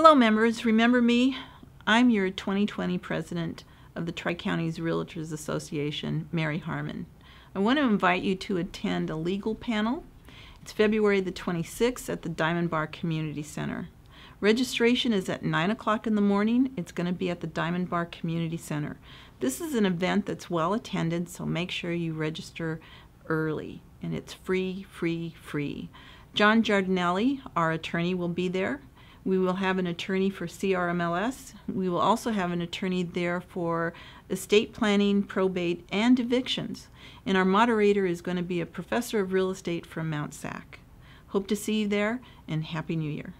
Hello, members. Remember me? I'm your 2020 president of the Tri Counties Realtors Association, Mary Harman. I want to invite you to attend a legal panel. It's February the 26th at the Diamond Bar Community Center. Registration is at 9 o'clock in the morning. It's going to be at the Diamond Bar Community Center. This is an event that's well attended, so make sure you register early. And it's free, free, free. John Giardinelli, our attorney, will be there. We will have an attorney for CRMLS. We will also have an attorney there for estate planning, probate, and evictions. And our moderator is going to be a professor of real estate from Mount SAC. Hope to see you there, and Happy New Year.